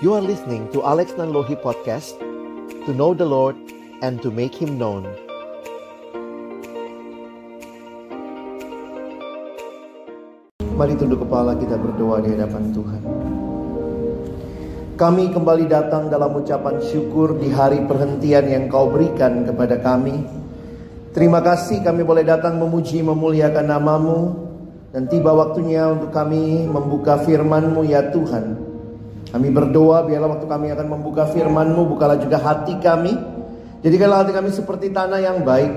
You are listening to Alex Nanlohi Podcast To know the Lord and to make Him known. Mari tunduk kepala kita berdoa di hadapan Tuhan. Kami kembali datang dalam ucapan syukur di hari perhentian yang kau berikan kepada kami. Terima kasih kami boleh datang memuji memuliakan namamu. Dan tiba waktunya untuk kami membuka firman-Mu ya Tuhan kami berdoa biarlah waktu kami akan membuka firman-Mu, bukalah juga hati kami. Jadikanlah hati kami seperti tanah yang baik,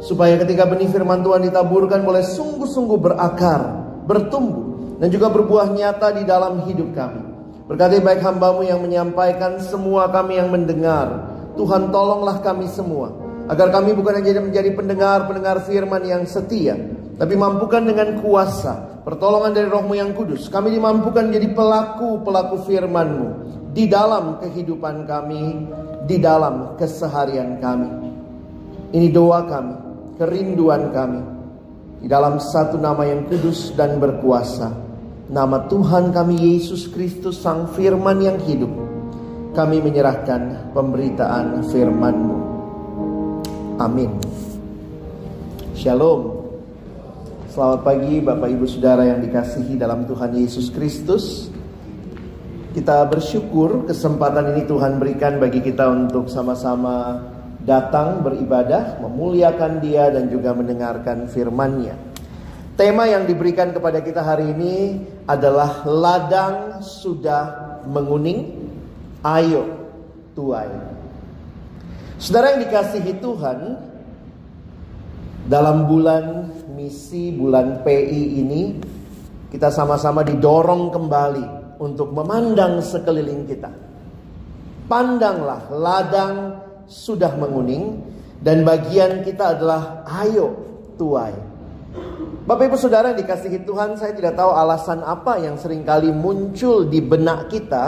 supaya ketika benih firman Tuhan ditaburkan boleh sungguh-sungguh berakar, bertumbuh, dan juga berbuah nyata di dalam hidup kami. Berkati baik hambamu yang menyampaikan, semua kami yang mendengar. Tuhan tolonglah kami semua, agar kami bukan hanya menjadi pendengar-pendengar firman yang setia, tapi mampukan dengan kuasa, pertolongan dari rohmu yang kudus. Kami dimampukan menjadi pelaku-pelaku firmanmu di dalam kehidupan kami, di dalam keseharian kami. Ini doa kami, kerinduan kami. Di dalam satu nama yang kudus dan berkuasa. Nama Tuhan kami Yesus Kristus Sang Firman yang hidup. Kami menyerahkan pemberitaan firman-Mu. Amin. Shalom. Selamat pagi Bapak Ibu Saudara yang dikasihi dalam Tuhan Yesus Kristus. Kita bersyukur kesempatan ini Tuhan berikan bagi kita untuk sama-sama datang beribadah, memuliakan Dia dan juga mendengarkan firman-Nya. Tema yang diberikan kepada kita hari ini adalah ladang sudah menguning, ayo tuai. Saudara yang dikasihi Tuhan, dalam bulan misi bulan PI ini kita sama-sama didorong kembali untuk memandang sekeliling kita. Pandanglah ladang sudah menguning dan bagian kita adalah ayo tuai. Bapak Ibu Saudara dikasihi Tuhan, saya tidak tahu alasan apa yang sering kali muncul di benak kita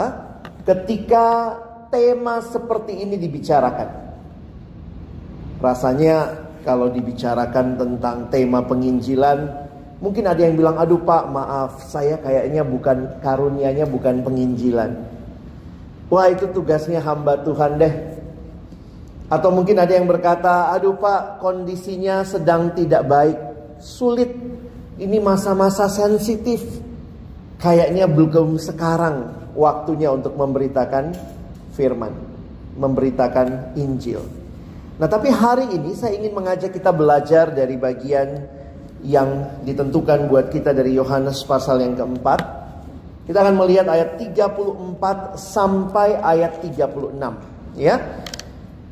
ketika tema seperti ini dibicarakan. Rasanya kalau dibicarakan tentang tema penginjilan, mungkin ada yang bilang, aduh pak maaf, saya kayaknya bukan karunianya bukan penginjilan. Wah itu tugasnya hamba Tuhan deh. Atau mungkin ada yang berkata, aduh pak kondisinya sedang tidak baik, sulit. Ini masa-masa sensitif. Kayaknya belum sekarang waktunya untuk memberitakan firman, memberitakan Injil. Nah, tapi hari ini saya ingin mengajak kita belajar dari bagian yang ditentukan buat kita dari Yohanes pasal yang keempat. Kita akan melihat ayat 34 sampai ayat 36, ya.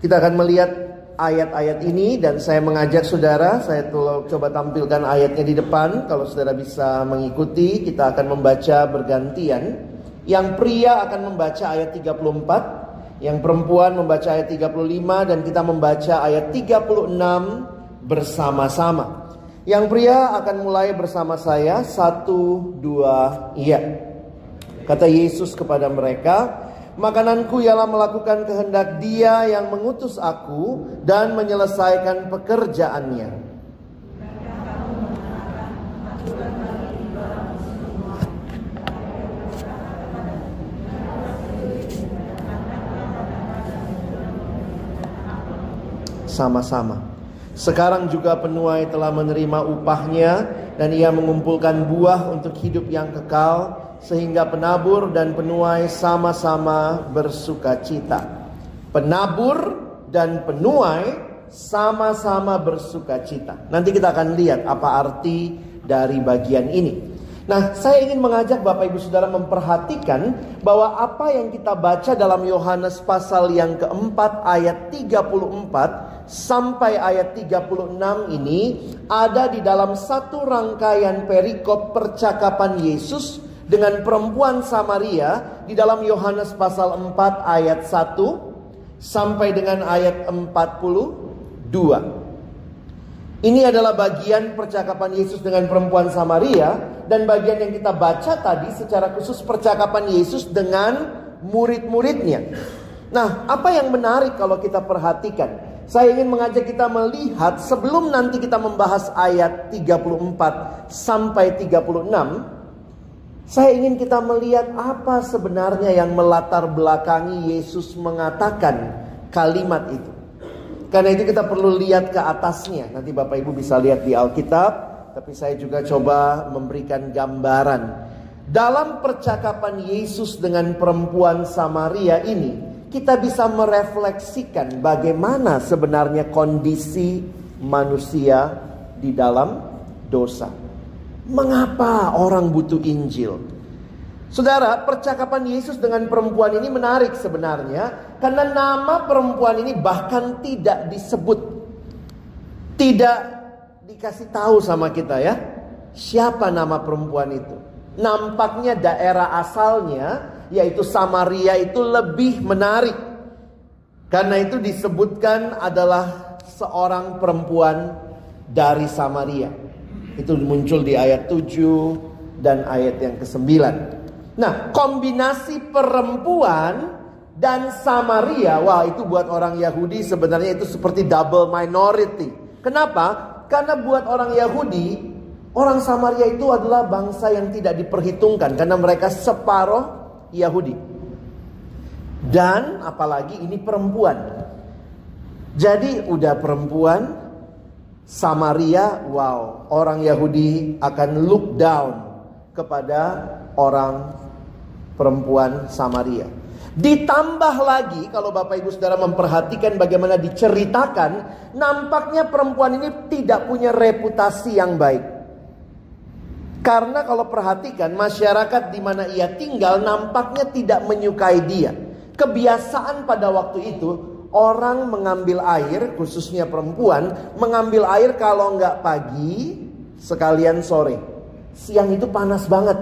Kita akan melihat ayat-ayat ini dan saya mengajak saudara, saya coba tampilkan ayatnya di depan kalau saudara bisa mengikuti, kita akan membaca bergantian. Yang pria akan membaca ayat 34, yang perempuan membaca ayat 35 dan kita membaca ayat 36 bersama-sama. Yang pria akan mulai bersama saya satu dua iya. Kata Yesus kepada mereka, makananku ialah melakukan kehendak Dia yang mengutus aku dan menyelesaikan pekerjaannya. Sama-sama. Sekarang juga penuai telah menerima upahnya dan ia mengumpulkan buah untuk hidup yang kekal sehingga penabur dan penuai sama-sama bersuka cita. Penabur dan penuai sama-sama bersuka cita. Nanti kita akan lihat apa arti dari bagian ini. Nah, saya ingin mengajak Bapak Ibu Saudara memperhatikan bahwa apa yang kita baca dalam Yohanes pasal yang keempat ayat 34 sampai ayat 36 ini ada di dalam satu rangkaian perikop percakapan Yesus dengan perempuan Samaria di dalam Yohanes pasal 4 ayat 1 sampai dengan ayat 42. Ini adalah bagian percakapan Yesus dengan perempuan Samaria dan bagian yang kita baca tadi secara khusus percakapan Yesus dengan murid-muridnya. Nah, apa yang menarik kalau kita perhatikan? Saya ingin mengajak kita melihat sebelum nanti kita membahas ayat 34 sampai 36. Saya ingin kita melihat apa sebenarnya yang melatar belakangi Yesus mengatakan kalimat itu. Karena itu kita perlu lihat ke atasnya. Nanti Bapak Ibu bisa lihat di Alkitab, tapi saya juga coba memberikan gambaran. Dalam percakapan Yesus dengan perempuan Samaria ini, kita bisa merefleksikan bagaimana sebenarnya kondisi manusia di dalam dosa. Mengapa orang butuh Injil? Saudara, percakapan Yesus dengan perempuan ini menarik sebenarnya karena nama perempuan ini bahkan tidak disebut. Tidak dikasih tahu sama kita ya. Siapa nama perempuan itu? Nampaknya daerah asalnya yaitu Samaria itu lebih menarik. Karena itu disebutkan adalah seorang perempuan dari Samaria. Itu muncul di ayat 7 dan ayat yang ke-9. Nah, kombinasi perempuan dan Samaria, wah itu buat orang Yahudi sebenarnya itu seperti double minority. Kenapa? Karena buat orang Yahudi, orang Samaria itu adalah bangsa yang tidak diperhitungkan karena mereka separuh Yahudi. Dan apalagi ini perempuan. Jadi udah perempuan, Samaria, wow, orang Yahudi akan look down kepada orang perempuan Samaria. Ditambah lagi kalau Bapak Ibu Saudara memperhatikan bagaimana diceritakan, nampaknya perempuan ini tidak punya reputasi yang baik. Karena kalau perhatikan masyarakat di mana ia tinggal nampaknya tidak menyukai dia. Kebiasaan pada waktu itu orang mengambil air, khususnya perempuan, mengambil air kalau nggak pagi, sekalian sore. Siang itu panas banget.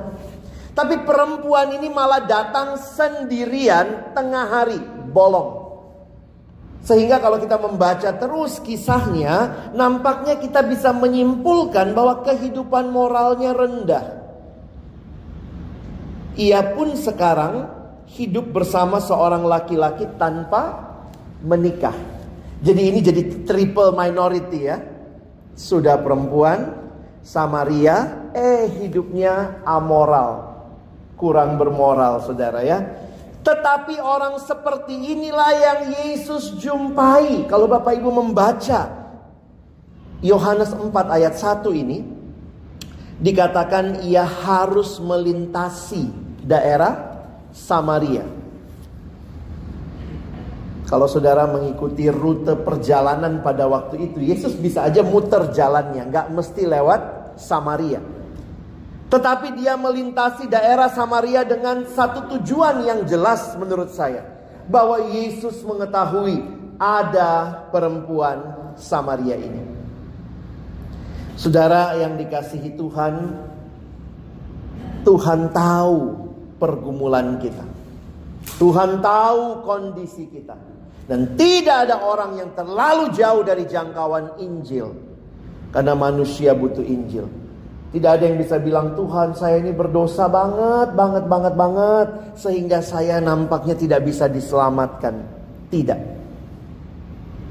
Tapi perempuan ini malah datang sendirian tengah hari, bolong. Sehingga kalau kita membaca terus kisahnya, nampaknya kita bisa menyimpulkan bahwa kehidupan moralnya rendah. Ia pun sekarang hidup bersama seorang laki-laki tanpa menikah. Jadi ini jadi triple minority ya. Sudah perempuan, Samaria, eh hidupnya amoral. Kurang bermoral saudara ya. Tetapi orang seperti inilah yang Yesus jumpai. Kalau Bapak Ibu membaca Yohanes 4 ayat 1 ini. Dikatakan ia harus melintasi daerah Samaria. Kalau saudara mengikuti rute perjalanan pada waktu itu, Yesus bisa aja muter jalannya, nggak mesti lewat Samaria. Tetapi dia melintasi daerah Samaria dengan satu tujuan yang jelas menurut saya. Bahwa Yesus mengetahui ada perempuan Samaria ini. Saudara yang dikasihi Tuhan, Tuhan tahu pergumulan kita. Tuhan tahu kondisi kita. Dan tidak ada orang yang terlalu jauh dari jangkauan Injil. Karena manusia butuh Injil. Tidak ada yang bisa bilang Tuhan saya ini berdosa banget, banget, banget, banget. Sehingga saya nampaknya tidak bisa diselamatkan. Tidak.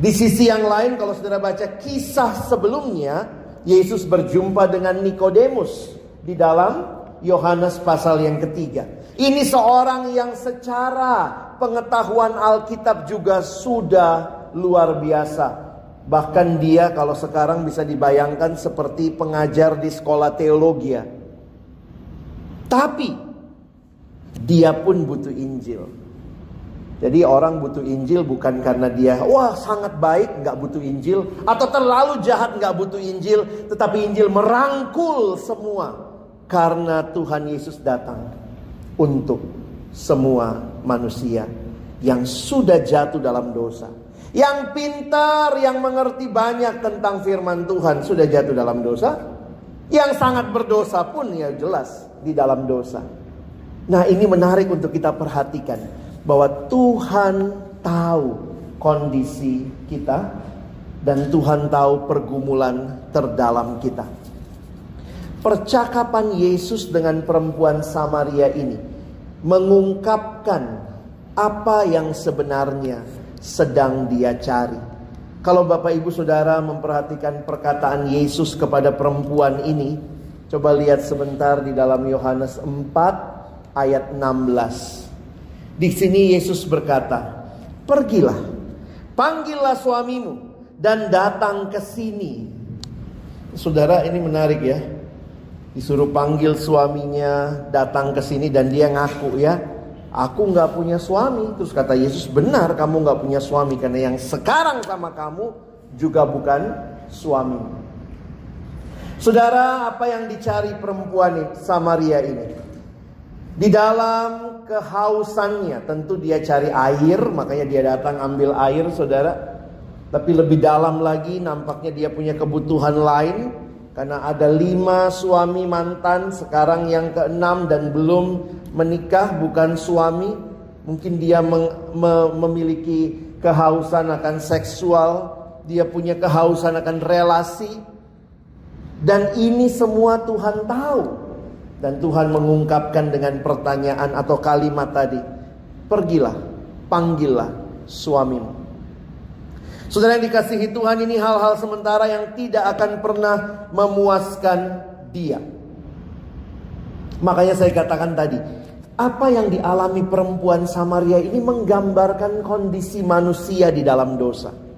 Di sisi yang lain kalau saudara baca kisah sebelumnya. Yesus berjumpa dengan Nikodemus. Di dalam Yohanes pasal yang ketiga. Ini seorang yang secara pengetahuan Alkitab juga sudah luar biasa. Bahkan dia kalau sekarang bisa dibayangkan seperti pengajar di sekolah teologi. Tapi dia pun butuh Injil. Jadi orang butuh Injil bukan karena dia wah sangat baik nggak butuh Injil atau terlalu jahat nggak butuh Injil, tetapi Injil merangkul semua karena Tuhan Yesus datang untuk semua manusia yang sudah jatuh dalam dosa. Yang pintar, yang mengerti banyak tentang firman Tuhan sudah jatuh dalam dosa. Yang sangat berdosa pun ya jelas di dalam dosa. Nah ini menarik untuk kita perhatikan. Bahwa Tuhan tahu kondisi kita. Dan Tuhan tahu pergumulan terdalam kita. Percakapan Yesus dengan perempuan Samaria ini mengungkapkan apa yang sebenarnya sedang dia cari. Kalau Bapak Ibu Saudara memperhatikan perkataan Yesus kepada perempuan ini, Coba lihat sebentar di dalam Yohanes 4 ayat 16. Di sini Yesus berkata, "Pergilah, panggillah suamimu dan datang ke sini." Saudara, ini menarik ya. Disuruh panggil suaminya datang ke sini dan dia ngaku ya, aku nggak punya suami. Terus kata Yesus, benar kamu nggak punya suami karena yang sekarang sama kamu juga bukan suami. Saudara, apa yang dicari perempuan ini, Samaria ini? Di dalam kehausannya, tentu dia cari air, makanya dia datang ambil air, saudara. Tapi lebih dalam lagi, nampaknya dia punya kebutuhan lain, karena ada lima suami mantan, sekarang yang keenam dan belum menikah, bukan suami. Mungkin dia memiliki kehausan akan seksual, dia punya kehausan akan relasi, dan ini semua Tuhan tahu. Dan Tuhan mengungkapkan dengan pertanyaan atau kalimat tadi. Pergilah, panggillah suamimu. Saudara yang dikasihi Tuhan ini hal-hal sementara yang tidak akan pernah memuaskan dia. Makanya saya katakan tadi, apa yang dialami perempuan Samaria ini menggambarkan kondisi manusia di dalam dosa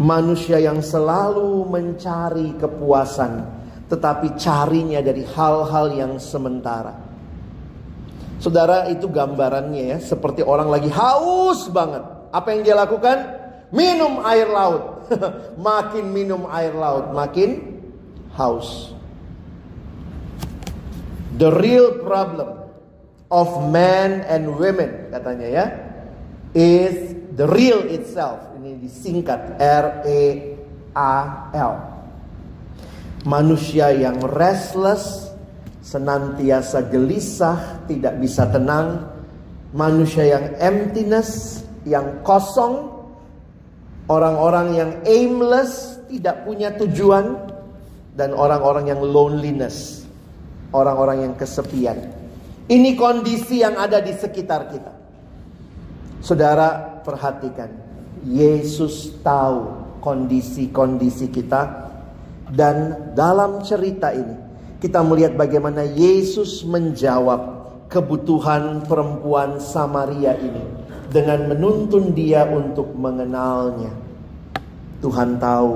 manusia yang selalu mencari kepuasan, tetapi carinya dari hal-hal yang sementara. Saudara, itu gambarannya ya, seperti orang lagi haus banget. Apa yang dia lakukan? Minum air laut. makin minum air laut, makin haus. The real problem of men and women katanya ya is the real itself ini disingkat R E A L. Manusia yang restless, senantiasa gelisah, tidak bisa tenang, manusia yang emptiness, yang kosong, orang-orang yang aimless, tidak punya tujuan, dan orang-orang yang loneliness, orang-orang yang kesepian. Ini kondisi yang ada di sekitar kita. Saudara, perhatikan. Yesus tahu kondisi-kondisi kita dan dalam cerita ini kita melihat bagaimana Yesus menjawab kebutuhan perempuan Samaria ini dengan menuntun dia untuk mengenalnya. Tuhan tahu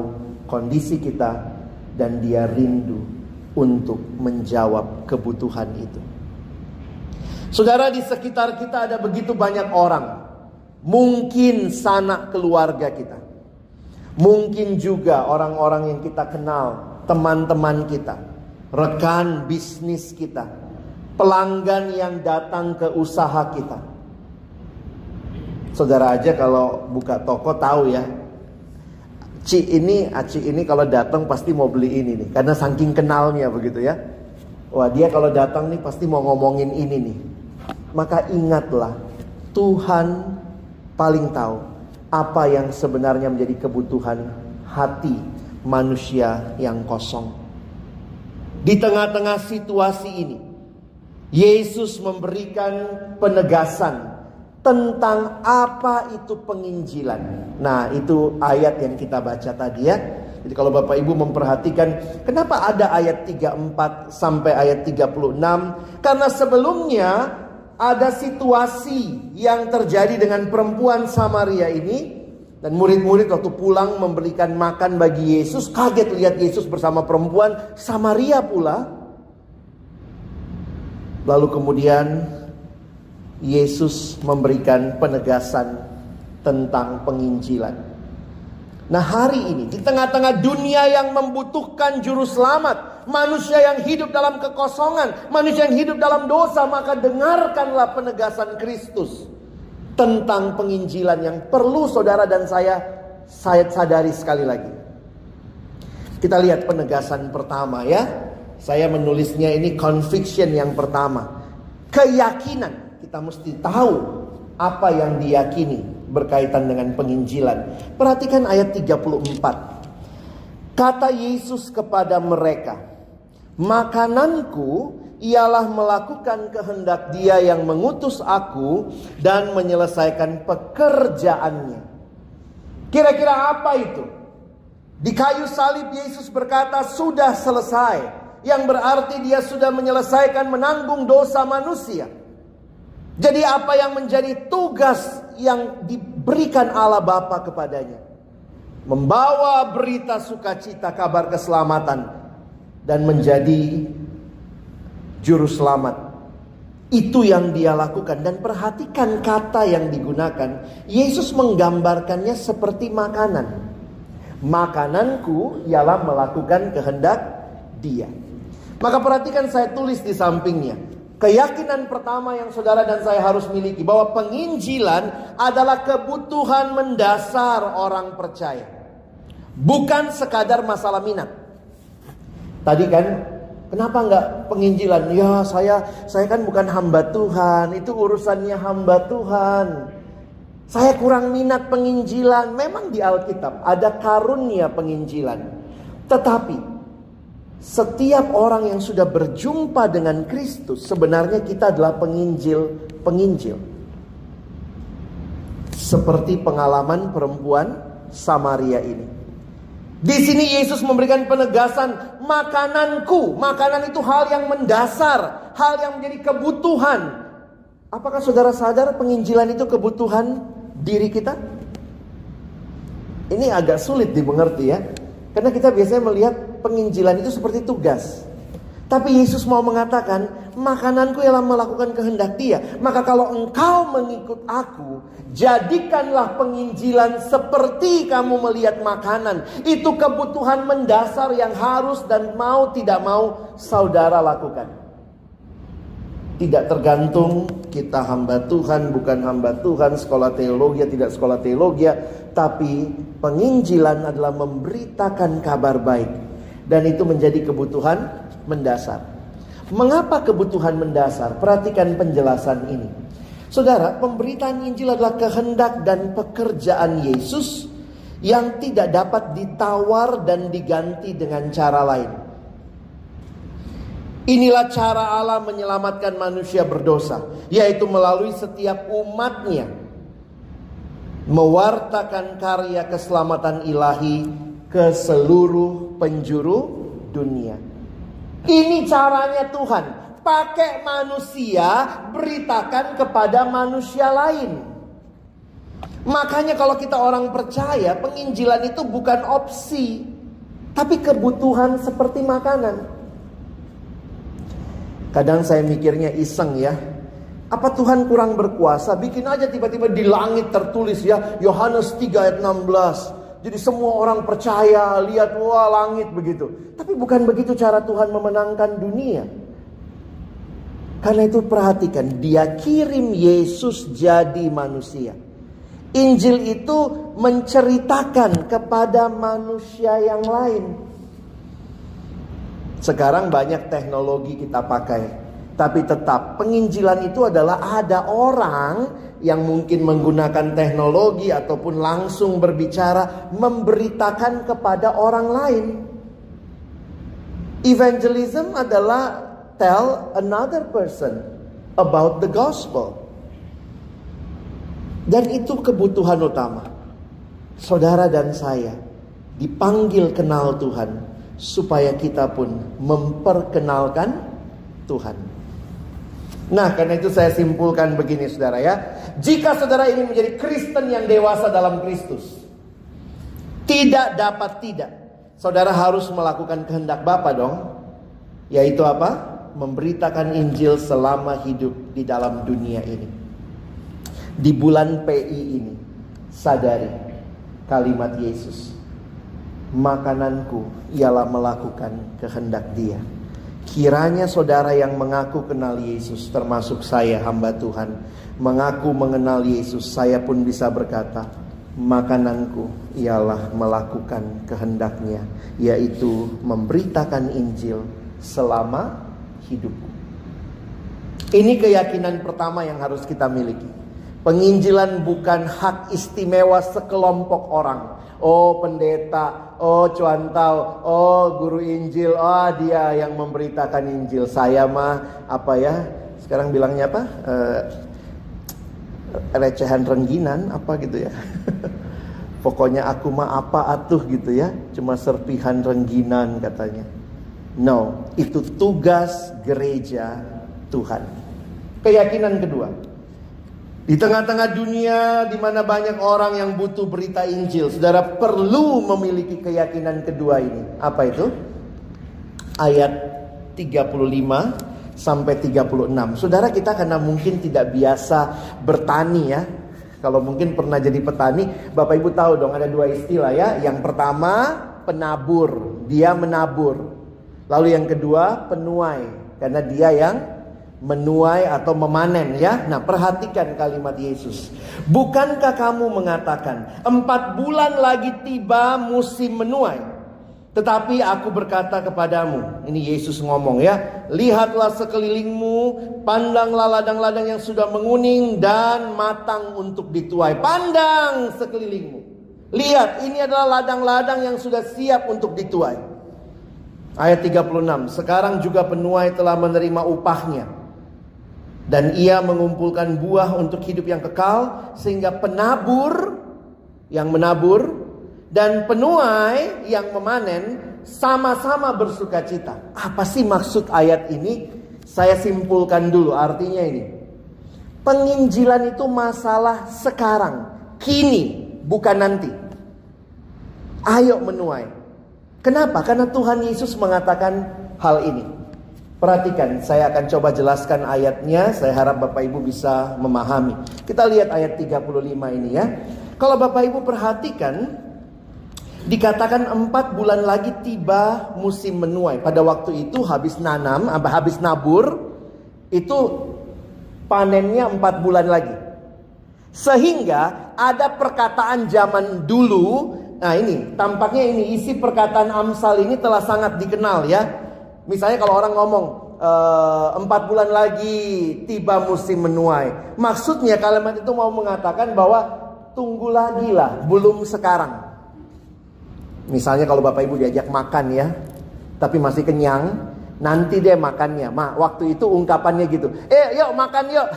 kondisi kita dan dia rindu untuk menjawab kebutuhan itu. Saudara di sekitar kita ada begitu banyak orang Mungkin sanak keluarga kita. Mungkin juga orang-orang yang kita kenal, teman-teman kita, rekan bisnis kita, pelanggan yang datang ke usaha kita. Saudara aja kalau buka toko tahu ya. Ci ini, Aci ini kalau datang pasti mau beli ini nih, karena saking kenalnya begitu ya. Wah dia kalau datang nih pasti mau ngomongin ini nih. Maka ingatlah Tuhan paling tahu apa yang sebenarnya menjadi kebutuhan hati manusia yang kosong. Di tengah-tengah situasi ini, Yesus memberikan penegasan tentang apa itu penginjilan. Nah, itu ayat yang kita baca tadi ya. Jadi kalau Bapak Ibu memperhatikan kenapa ada ayat 34 sampai ayat 36? Karena sebelumnya ada situasi yang terjadi dengan perempuan Samaria ini dan murid-murid waktu pulang memberikan makan bagi Yesus kaget lihat Yesus bersama perempuan Samaria pula. Lalu kemudian Yesus memberikan penegasan tentang penginjilan. Nah hari ini di tengah-tengah dunia yang membutuhkan juru selamat, manusia yang hidup dalam kekosongan, manusia yang hidup dalam dosa, maka dengarkanlah penegasan Kristus tentang penginjilan yang perlu saudara dan saya saya sadari sekali lagi. Kita lihat penegasan pertama ya. Saya menulisnya ini conviction yang pertama. Keyakinan. Kita mesti tahu apa yang diyakini berkaitan dengan penginjilan. Perhatikan ayat 34. Kata Yesus kepada mereka, Makananku ialah melakukan kehendak dia yang mengutus aku dan menyelesaikan pekerjaannya. Kira-kira apa itu? Di kayu salib Yesus berkata sudah selesai. Yang berarti dia sudah menyelesaikan menanggung dosa manusia. Jadi apa yang menjadi tugas yang diberikan Allah Bapa kepadanya? Membawa berita sukacita kabar keselamatan dan menjadi juru selamat. Itu yang dia lakukan dan perhatikan kata yang digunakan. Yesus menggambarkannya seperti makanan. Makananku ialah melakukan kehendak dia. Maka perhatikan saya tulis di sampingnya. Keyakinan pertama yang saudara dan saya harus miliki bahwa penginjilan adalah kebutuhan mendasar orang percaya. Bukan sekadar masalah minat. Tadi kan kenapa enggak penginjilan? Ya saya saya kan bukan hamba Tuhan, itu urusannya hamba Tuhan. Saya kurang minat penginjilan. Memang di Alkitab ada karunia penginjilan. Tetapi setiap orang yang sudah berjumpa dengan Kristus sebenarnya kita adalah penginjil, penginjil. Seperti pengalaman perempuan Samaria ini. Di sini Yesus memberikan penegasan makananku. Makanan itu hal yang mendasar, hal yang menjadi kebutuhan. Apakah saudara sadar penginjilan itu kebutuhan diri kita? Ini agak sulit dimengerti ya. Karena kita biasanya melihat penginjilan itu seperti tugas. Tapi Yesus mau mengatakan, makananku ialah melakukan kehendak dia. Maka kalau engkau mengikut aku, jadikanlah penginjilan seperti kamu melihat makanan. Itu kebutuhan mendasar yang harus dan mau tidak mau saudara lakukan. Tidak tergantung kita hamba Tuhan, bukan hamba Tuhan, sekolah teologi, tidak sekolah teologi, tapi penginjilan adalah memberitakan kabar baik. Dan itu menjadi kebutuhan mendasar. Mengapa kebutuhan mendasar? Perhatikan penjelasan ini. Saudara, pemberitaan Injil adalah kehendak dan pekerjaan Yesus yang tidak dapat ditawar dan diganti dengan cara lain. Inilah cara Allah menyelamatkan manusia berdosa, yaitu melalui setiap umatnya mewartakan karya keselamatan ilahi ke seluruh penjuru dunia. Ini caranya Tuhan. Pakai manusia, beritakan kepada manusia lain. Makanya kalau kita orang percaya, penginjilan itu bukan opsi. Tapi kebutuhan seperti makanan. Kadang saya mikirnya iseng ya. Apa Tuhan kurang berkuasa? Bikin aja tiba-tiba di langit tertulis ya. Yohanes 3 ayat 16. Jadi semua orang percaya, lihat wah langit begitu. Tapi bukan begitu cara Tuhan memenangkan dunia. Karena itu perhatikan, dia kirim Yesus jadi manusia. Injil itu menceritakan kepada manusia yang lain. Sekarang banyak teknologi kita pakai. Tapi tetap penginjilan itu adalah ada orang yang mungkin menggunakan teknologi ataupun langsung berbicara memberitakan kepada orang lain. Evangelism adalah tell another person about the gospel. Dan itu kebutuhan utama. Saudara dan saya dipanggil kenal Tuhan supaya kita pun memperkenalkan Tuhan. Nah, karena itu saya simpulkan begini saudara ya. Jika saudara ini menjadi Kristen yang dewasa dalam Kristus, tidak dapat tidak. Saudara harus melakukan kehendak Bapa dong. Yaitu apa? Memberitakan Injil selama hidup di dalam dunia ini. Di bulan PI ini, sadari kalimat Yesus. Makananku ialah melakukan kehendak dia. Kiranya saudara yang mengaku kenal Yesus termasuk saya hamba Tuhan. Mengaku mengenal Yesus saya pun bisa berkata. Makananku ialah melakukan kehendaknya. Yaitu memberitakan Injil selama hidupku. Ini keyakinan pertama yang harus kita miliki. Penginjilan bukan hak istimewa sekelompok orang. Oh pendeta, oh cuantau, oh guru Injil, oh dia yang memberitakan Injil. Saya mah apa ya? Sekarang bilangnya apa? Uh, recehan rengginan apa gitu ya. Pokoknya aku mah apa atuh gitu ya, cuma serpihan rengginan katanya. No, itu tugas gereja Tuhan. Keyakinan kedua. Di tengah-tengah dunia di mana banyak orang yang butuh berita Injil, Saudara perlu memiliki keyakinan kedua ini. Apa itu? Ayat 35 sampai 36. Saudara kita karena mungkin tidak biasa bertani ya. Kalau mungkin pernah jadi petani, Bapak Ibu tahu dong ada dua istilah ya. Yang pertama penabur, dia menabur. Lalu yang kedua penuai, karena dia yang menuai atau memanen ya. Nah perhatikan kalimat Yesus. Bukankah kamu mengatakan empat bulan lagi tiba musim menuai? Tetapi aku berkata kepadamu, ini Yesus ngomong ya, lihatlah sekelilingmu, pandanglah ladang-ladang yang sudah menguning dan matang untuk dituai. Pandang sekelilingmu. Lihat, ini adalah ladang-ladang yang sudah siap untuk dituai. Ayat 36, sekarang juga penuai telah menerima upahnya. Dan ia mengumpulkan buah untuk hidup yang kekal sehingga penabur yang menabur dan penuai yang memanen sama-sama bersuka cita. Apa sih maksud ayat ini? Saya simpulkan dulu artinya ini. Penginjilan itu masalah sekarang, kini, bukan nanti. Ayo menuai. Kenapa? Karena Tuhan Yesus mengatakan hal ini. Perhatikan, saya akan coba jelaskan ayatnya. Saya harap Bapak Ibu bisa memahami. Kita lihat ayat 35 ini ya. Kalau Bapak Ibu perhatikan, dikatakan empat bulan lagi tiba musim menuai. Pada waktu itu habis nanam, habis nabur, itu panennya empat bulan lagi. Sehingga ada perkataan zaman dulu Nah ini tampaknya ini isi perkataan Amsal ini telah sangat dikenal ya. Misalnya kalau orang ngomong eh, empat bulan lagi tiba musim menuai, maksudnya kalimat itu mau mengatakan bahwa tunggu lagi lah, belum sekarang. Misalnya kalau bapak ibu diajak makan ya, tapi masih kenyang, nanti deh makannya. Ma, waktu itu ungkapannya gitu. Eh, yuk makan yuk.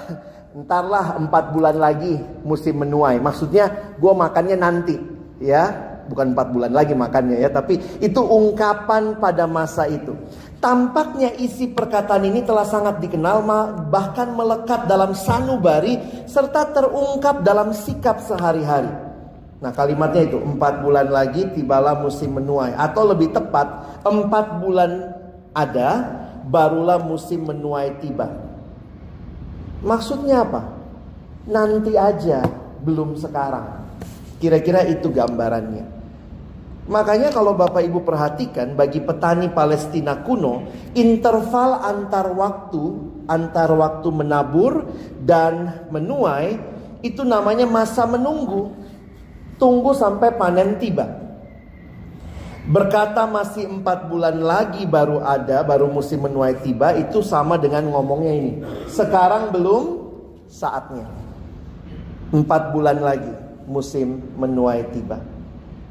Entarlah empat bulan lagi musim menuai. Maksudnya gue makannya nanti, ya bukan empat bulan lagi makannya ya, tapi itu ungkapan pada masa itu. Tampaknya isi perkataan ini telah sangat dikenal bahkan melekat dalam sanubari serta terungkap dalam sikap sehari-hari. Nah kalimatnya itu empat bulan lagi tibalah musim menuai atau lebih tepat empat bulan ada barulah musim menuai tiba. Maksudnya apa? Nanti aja belum sekarang. Kira-kira itu gambarannya. Makanya kalau Bapak Ibu perhatikan bagi petani Palestina kuno, interval antar waktu, antar waktu menabur dan menuai itu namanya masa menunggu. Tunggu sampai panen tiba. Berkata masih empat bulan lagi baru ada, baru musim menuai tiba, itu sama dengan ngomongnya ini. Sekarang belum saatnya. Empat bulan lagi musim menuai tiba.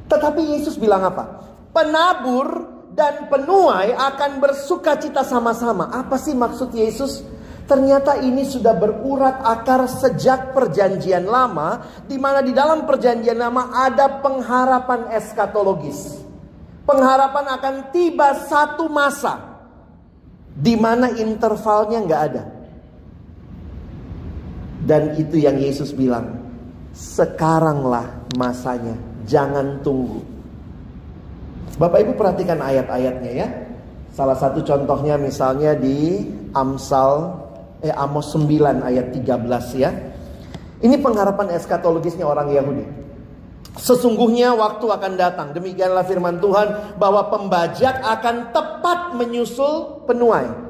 Tetapi Yesus bilang apa? Penabur dan penuai akan bersuka cita sama-sama. Apa sih maksud Yesus? Ternyata ini sudah berurat akar sejak perjanjian lama, di mana di dalam perjanjian lama ada pengharapan eskatologis. Pengharapan akan tiba satu masa, di mana intervalnya nggak ada. Dan itu yang Yesus bilang, sekaranglah masanya jangan tunggu. Bapak Ibu perhatikan ayat-ayatnya ya. Salah satu contohnya misalnya di Amsal eh Amos 9 ayat 13 ya. Ini pengharapan eskatologisnya orang Yahudi. Sesungguhnya waktu akan datang, demikianlah firman Tuhan bahwa pembajak akan tepat menyusul penuai.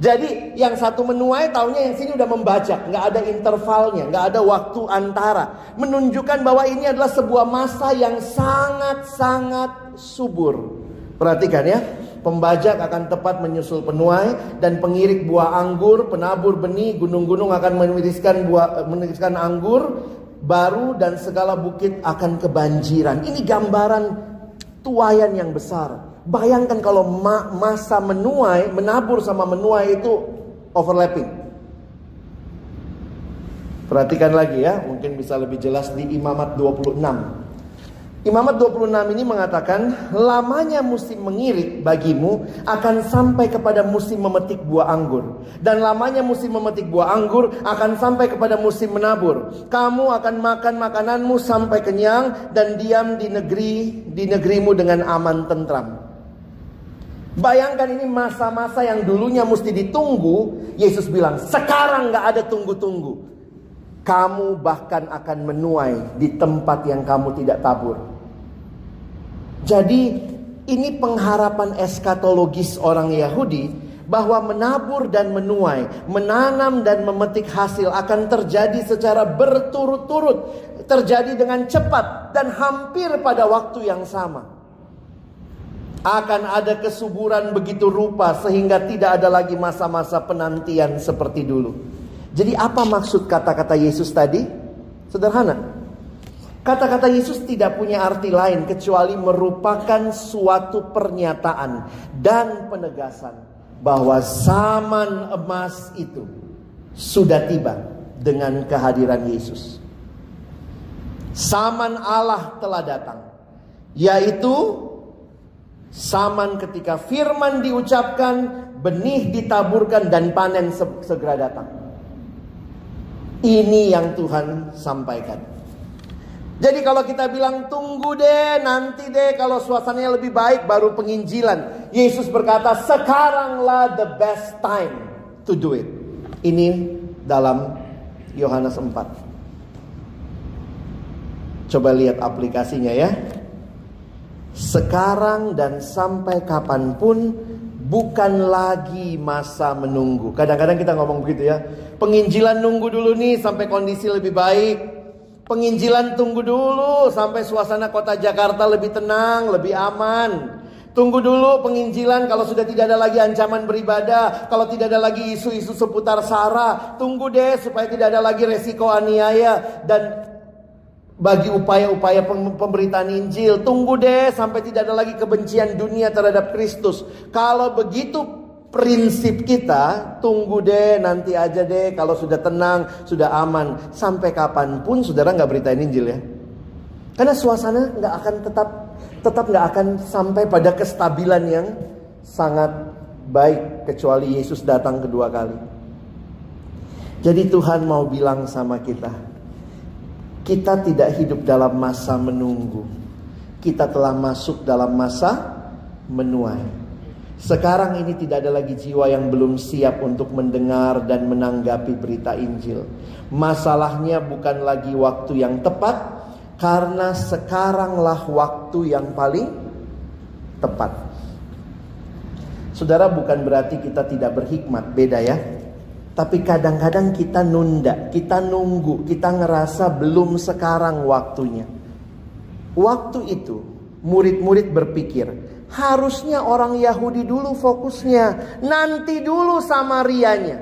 Jadi yang satu menuai tahunya yang sini udah membajak, nggak ada intervalnya, nggak ada waktu antara, menunjukkan bahwa ini adalah sebuah masa yang sangat-sangat subur. Perhatikan ya, pembajak akan tepat menyusul penuai dan pengirik buah anggur, penabur benih, gunung-gunung akan meniriskan buah meniriskan anggur baru dan segala bukit akan kebanjiran. Ini gambaran tuayan yang besar. Bayangkan kalau ma masa menuai, menabur sama menuai itu overlapping. Perhatikan lagi ya, mungkin bisa lebih jelas di Imamat 26. Imamat 26 ini mengatakan lamanya musim mengirik bagimu akan sampai kepada musim memetik buah anggur dan lamanya musim memetik buah anggur akan sampai kepada musim menabur. Kamu akan makan makananmu sampai kenyang dan diam di negeri di negerimu dengan aman tentram. Bayangkan ini masa-masa yang dulunya mesti ditunggu, Yesus bilang, sekarang nggak ada tunggu-tunggu. Kamu bahkan akan menuai di tempat yang kamu tidak tabur. Jadi ini pengharapan eskatologis orang Yahudi bahwa menabur dan menuai, menanam dan memetik hasil akan terjadi secara berturut-turut, terjadi dengan cepat dan hampir pada waktu yang sama. Akan ada kesuburan begitu rupa sehingga tidak ada lagi masa-masa penantian seperti dulu. Jadi apa maksud kata-kata Yesus tadi? Sederhana. Kata-kata Yesus tidak punya arti lain kecuali merupakan suatu pernyataan dan penegasan bahwa zaman emas itu sudah tiba dengan kehadiran Yesus. Zaman Allah telah datang, yaitu zaman ketika firman diucapkan, benih ditaburkan dan panen segera datang. Ini yang Tuhan sampaikan. Jadi kalau kita bilang tunggu deh, nanti deh kalau suasananya lebih baik baru penginjilan. Yesus berkata sekaranglah the best time to do it. Ini dalam Yohanes 4. Coba lihat aplikasinya ya. Sekarang dan sampai kapan pun bukan lagi masa menunggu. Kadang-kadang kita ngomong begitu ya. Penginjilan nunggu dulu nih sampai kondisi lebih baik. Penginjilan tunggu dulu sampai suasana kota Jakarta lebih tenang, lebih aman. Tunggu dulu penginjilan kalau sudah tidak ada lagi ancaman beribadah, kalau tidak ada lagi isu-isu seputar sara, tunggu deh supaya tidak ada lagi resiko aniaya dan bagi upaya-upaya pemberitaan Injil. Tunggu deh sampai tidak ada lagi kebencian dunia terhadap Kristus. Kalau begitu prinsip kita tunggu deh nanti aja deh kalau sudah tenang sudah aman sampai kapan pun saudara nggak beritain Injil ya karena suasana nggak akan tetap tetap nggak akan sampai pada kestabilan yang sangat baik kecuali Yesus datang kedua kali jadi Tuhan mau bilang sama kita kita tidak hidup dalam masa menunggu kita telah masuk dalam masa menuai sekarang ini tidak ada lagi jiwa yang belum siap untuk mendengar dan menanggapi berita Injil. Masalahnya bukan lagi waktu yang tepat, karena sekaranglah waktu yang paling tepat. Saudara, bukan berarti kita tidak berhikmat, beda ya. Tapi kadang-kadang kita nunda, kita nunggu, kita ngerasa belum sekarang waktunya. Waktu itu, murid-murid berpikir, Harusnya orang Yahudi dulu fokusnya, nanti dulu Samarianya.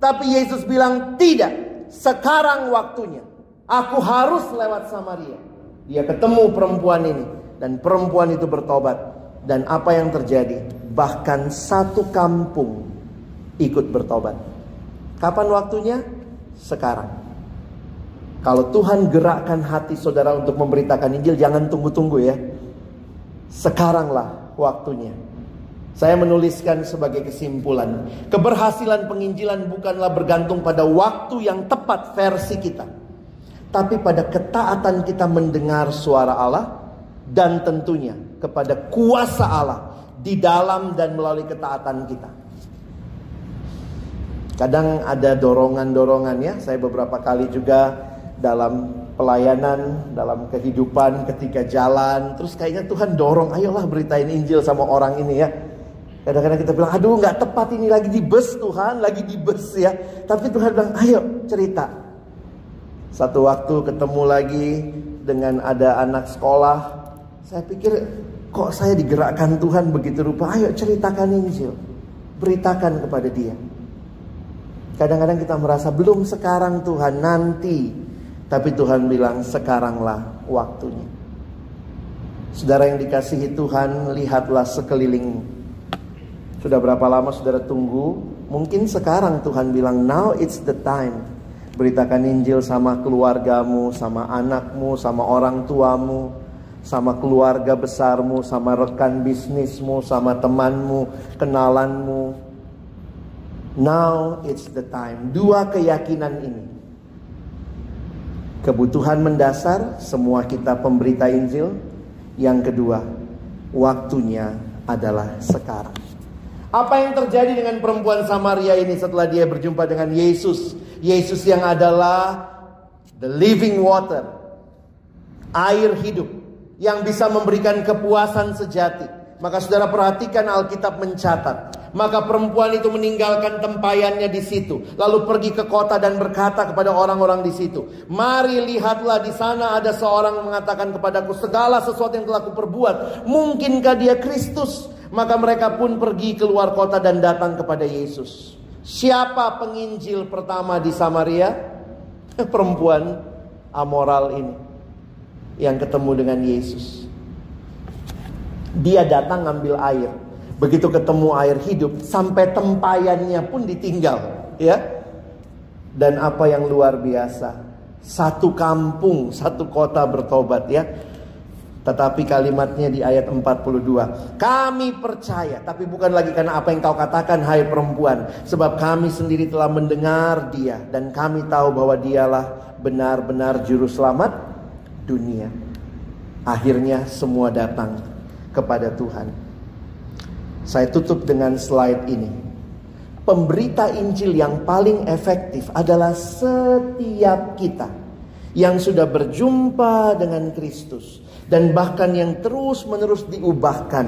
Tapi Yesus bilang tidak, sekarang waktunya. Aku harus lewat Samaria. Dia ketemu perempuan ini dan perempuan itu bertobat. Dan apa yang terjadi? Bahkan satu kampung ikut bertobat. Kapan waktunya? Sekarang. Kalau Tuhan gerakkan hati saudara untuk memberitakan Injil, jangan tunggu-tunggu ya. Sekaranglah waktunya. Saya menuliskan sebagai kesimpulan, keberhasilan penginjilan bukanlah bergantung pada waktu yang tepat versi kita, tapi pada ketaatan kita mendengar suara Allah dan tentunya kepada kuasa Allah di dalam dan melalui ketaatan kita. Kadang ada dorongan-dorongan ya, saya beberapa kali juga dalam pelayanan, dalam kehidupan, ketika jalan, terus kayaknya Tuhan dorong, ayolah beritain Injil sama orang ini ya. Kadang-kadang kita bilang, aduh nggak tepat ini lagi di bus Tuhan, lagi di bus ya. Tapi Tuhan bilang, ayo cerita. Satu waktu ketemu lagi dengan ada anak sekolah, saya pikir kok saya digerakkan Tuhan begitu rupa, ayo ceritakan Injil. Beritakan kepada dia. Kadang-kadang kita merasa belum sekarang Tuhan, nanti tapi Tuhan bilang sekaranglah waktunya. Saudara yang dikasihi Tuhan, lihatlah sekeliling. Sudah berapa lama saudara tunggu? Mungkin sekarang Tuhan bilang, now it's the time. Beritakan Injil sama keluargamu, sama anakmu, sama orang tuamu, sama keluarga besarmu, sama rekan bisnismu, sama temanmu, kenalanmu. Now it's the time. Dua keyakinan ini. Kebutuhan mendasar, semua kita pemberita Injil. Yang kedua, waktunya adalah sekarang. Apa yang terjadi dengan perempuan Samaria ini setelah dia berjumpa dengan Yesus? Yesus yang adalah the living water, air hidup yang bisa memberikan kepuasan sejati. Maka saudara perhatikan Alkitab mencatat. Maka perempuan itu meninggalkan tempayannya di situ, lalu pergi ke kota dan berkata kepada orang-orang di situ, "Mari lihatlah di sana ada seorang mengatakan kepadaku segala sesuatu yang telah kuperbuat. Mungkinkah dia Kristus?" Maka mereka pun pergi keluar kota dan datang kepada Yesus. Siapa penginjil pertama di Samaria? Perempuan amoral ini yang ketemu dengan Yesus. Dia datang ngambil air. Begitu ketemu air hidup, sampai tempayannya pun ditinggal, ya. Dan apa yang luar biasa, satu kampung, satu kota bertobat ya. Tetapi kalimatnya di ayat 42. Kami percaya. Tapi bukan lagi karena apa yang kau katakan hai perempuan. Sebab kami sendiri telah mendengar dia. Dan kami tahu bahwa dialah benar-benar juru selamat dunia. Akhirnya semua datang kepada Tuhan. Saya tutup dengan slide ini. Pemberita Injil yang paling efektif adalah setiap kita yang sudah berjumpa dengan Kristus dan bahkan yang terus-menerus diubahkan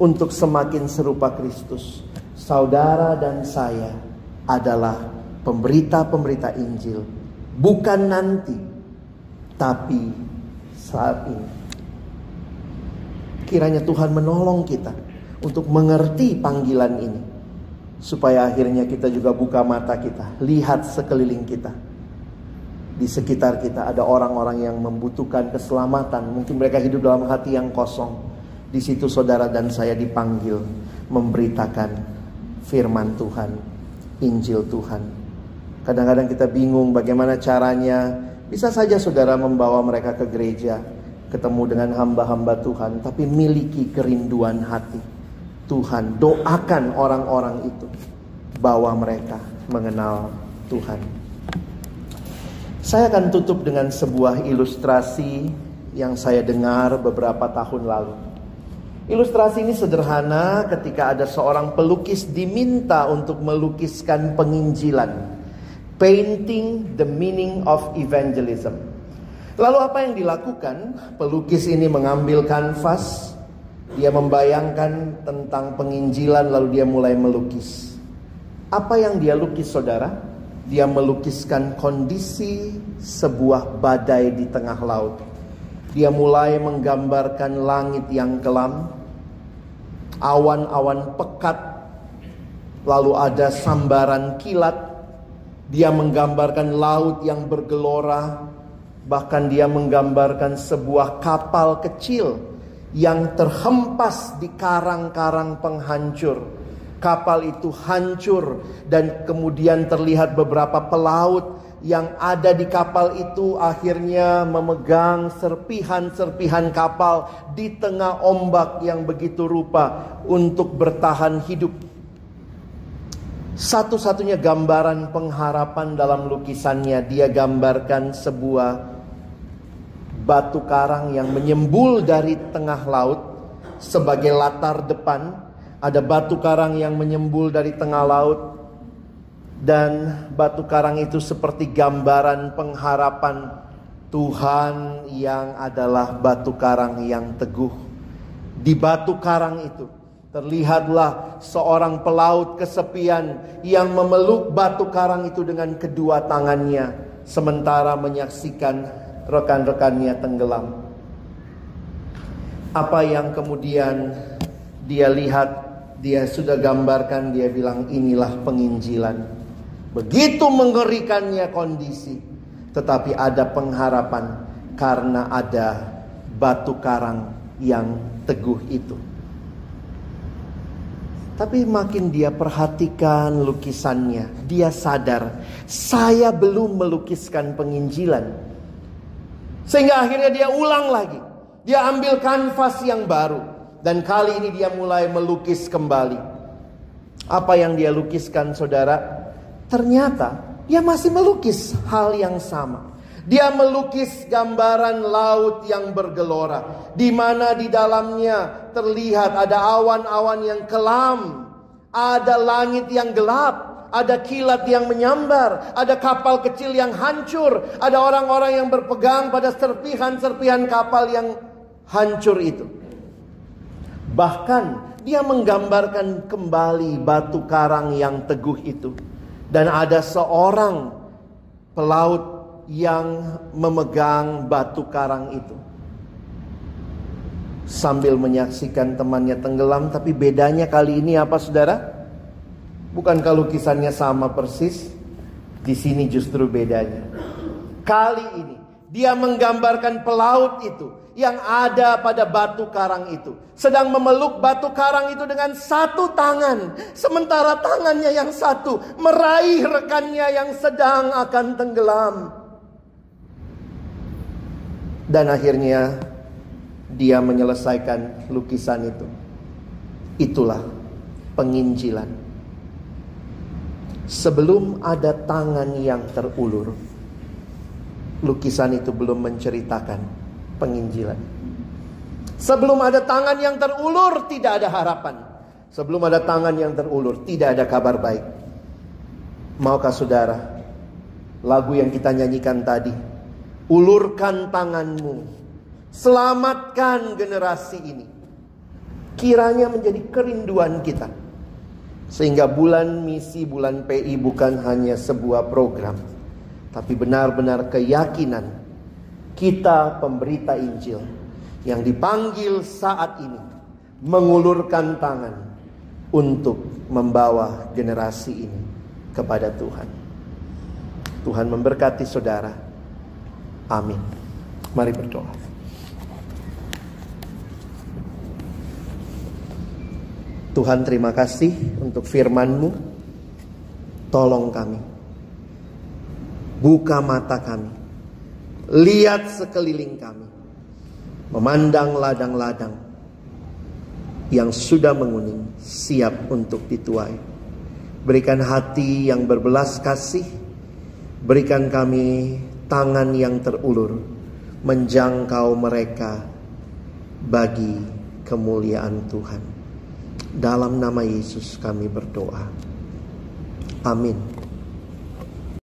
untuk semakin serupa Kristus. Saudara dan saya adalah pemberita-pemberita Injil, bukan nanti, tapi saat ini. Kiranya Tuhan menolong kita untuk mengerti panggilan ini, supaya akhirnya kita juga buka mata kita, lihat sekeliling kita di sekitar kita ada orang-orang yang membutuhkan keselamatan. Mungkin mereka hidup dalam hati yang kosong. Di situ saudara dan saya dipanggil memberitakan firman Tuhan, Injil Tuhan. Kadang-kadang kita bingung bagaimana caranya. Bisa saja saudara membawa mereka ke gereja, ketemu dengan hamba-hamba Tuhan, tapi miliki kerinduan hati. Tuhan, doakan orang-orang itu, bawa mereka mengenal Tuhan. Saya akan tutup dengan sebuah ilustrasi yang saya dengar beberapa tahun lalu. Ilustrasi ini sederhana ketika ada seorang pelukis diminta untuk melukiskan penginjilan. Painting the meaning of evangelism. Lalu apa yang dilakukan? Pelukis ini mengambil kanvas, dia membayangkan tentang penginjilan lalu dia mulai melukis. Apa yang dia lukis saudara? Dia melukiskan kondisi sebuah badai di tengah laut. Dia mulai menggambarkan langit yang kelam, awan-awan pekat, lalu ada sambaran kilat. Dia menggambarkan laut yang bergelora, bahkan dia menggambarkan sebuah kapal kecil yang terhempas di karang-karang penghancur kapal itu hancur dan kemudian terlihat beberapa pelaut yang ada di kapal itu akhirnya memegang serpihan-serpihan kapal di tengah ombak yang begitu rupa untuk bertahan hidup. Satu-satunya gambaran pengharapan dalam lukisannya dia gambarkan sebuah batu karang yang menyembul dari tengah laut sebagai latar depan ada batu karang yang menyembul dari tengah laut dan batu karang itu seperti gambaran pengharapan Tuhan yang adalah batu karang yang teguh. Di batu karang itu terlihatlah seorang pelaut kesepian yang memeluk batu karang itu dengan kedua tangannya sementara menyaksikan rekan-rekannya tenggelam. Apa yang kemudian dia lihat dia sudah gambarkan, dia bilang inilah penginjilan. Begitu mengerikannya kondisi. Tetapi ada pengharapan karena ada batu karang yang teguh itu. Tapi makin dia perhatikan lukisannya, dia sadar saya belum melukiskan penginjilan. Sehingga akhirnya dia ulang lagi. Dia ambil kanvas yang baru dan kali ini dia mulai melukis kembali. Apa yang dia lukiskan saudara? Ternyata dia masih melukis hal yang sama. Dia melukis gambaran laut yang bergelora, di mana di dalamnya terlihat ada awan-awan yang kelam, ada langit yang gelap, ada kilat yang menyambar, ada kapal kecil yang hancur, ada orang-orang yang berpegang pada serpihan-serpihan kapal yang hancur itu. Bahkan dia menggambarkan kembali batu karang yang teguh itu. Dan ada seorang pelaut yang memegang batu karang itu. Sambil menyaksikan temannya tenggelam, tapi bedanya kali ini apa saudara? Bukankah lukisannya sama persis? Di sini justru bedanya. Kali ini dia menggambarkan pelaut itu yang ada pada batu karang itu. Sedang memeluk batu karang itu dengan satu tangan. Sementara tangannya yang satu meraih rekannya yang sedang akan tenggelam. Dan akhirnya dia menyelesaikan lukisan itu. Itulah penginjilan. Sebelum ada tangan yang terulur, lukisan itu belum menceritakan penginjilan. Sebelum ada tangan yang terulur, tidak ada harapan. Sebelum ada tangan yang terulur, tidak ada kabar baik. Maukah saudara, lagu yang kita nyanyikan tadi, Ulurkan tanganmu. Selamatkan generasi ini. Kiranya menjadi kerinduan kita. Sehingga bulan misi, bulan PI bukan hanya sebuah program. Tapi benar-benar keyakinan kita pemberita Injil. Yang dipanggil saat ini. Mengulurkan tangan untuk membawa generasi ini kepada Tuhan. Tuhan memberkati saudara. Amin. Mari berdoa. Tuhan terima kasih untuk firman-Mu. Tolong kami. Buka mata kami. Lihat sekeliling kami. Memandang ladang-ladang yang sudah menguning, siap untuk dituai. Berikan hati yang berbelas kasih. Berikan kami tangan yang terulur menjangkau mereka bagi kemuliaan Tuhan. Dalam nama Yesus kami berdoa. Amin.